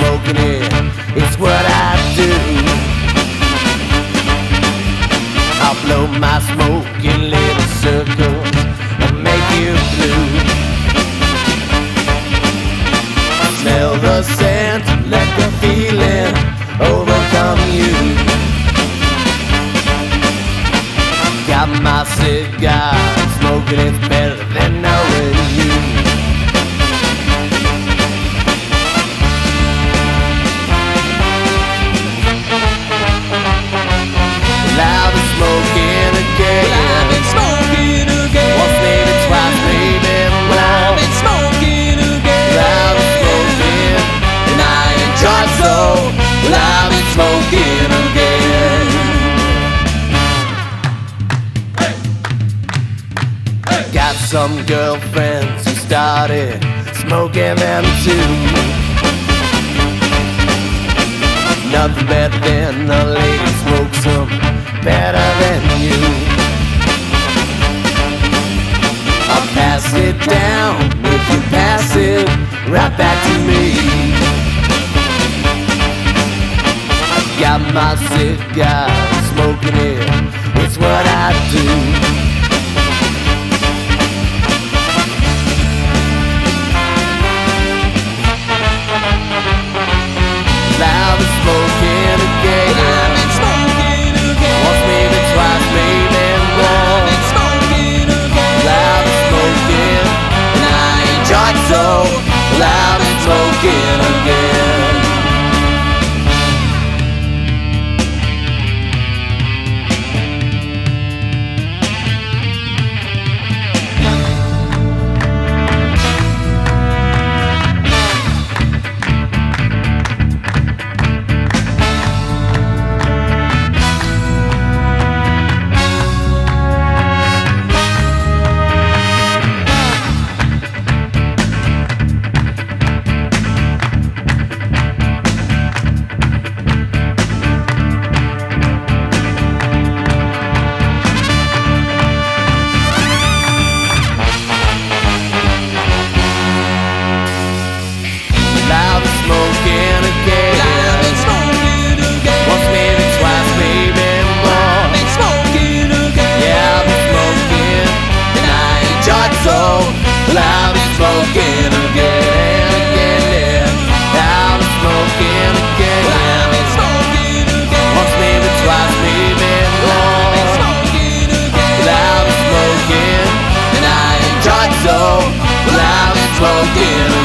smoking it. It's what I do. I'll blow my smoke in little circles and make you blue. Smell the scent, let the feeling overcome you. Got my cigar, smoking it's better got some girlfriends who started smoking them too. Nothing better than a lady smokes some better than you. I'll pass it down if you pass it right back to me. Got my cigar, smoking it, it's what I do. smoking again, again, yeah. Out of smoking again. I'm smoking again. Once, maybe twice, maybe more. I'm smoking again. Out of smoking, and I enjoy it so. Well, I'm smoking.